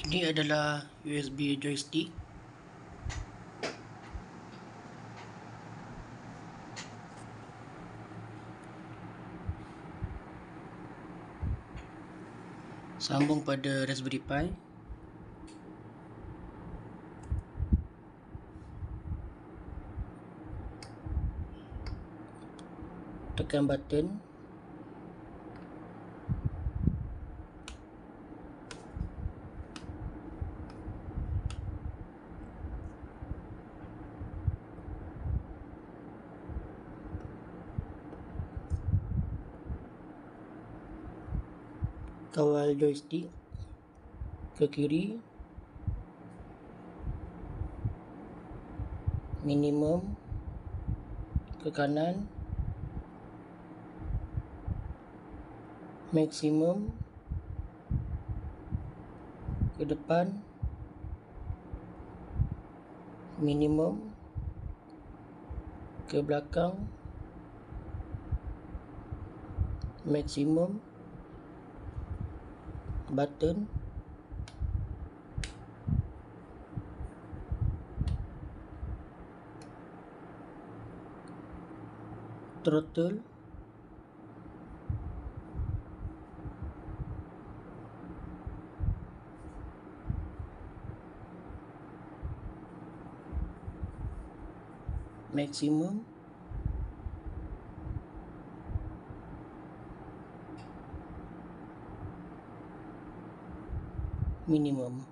Ini adalah USB joystick. Sambung pada Raspberry Pi. Tekan button kawal joystick ke kiri minimum ke kanan maksimum ke depan minimum ke belakang maksimum button. Throttle. Maximum minimum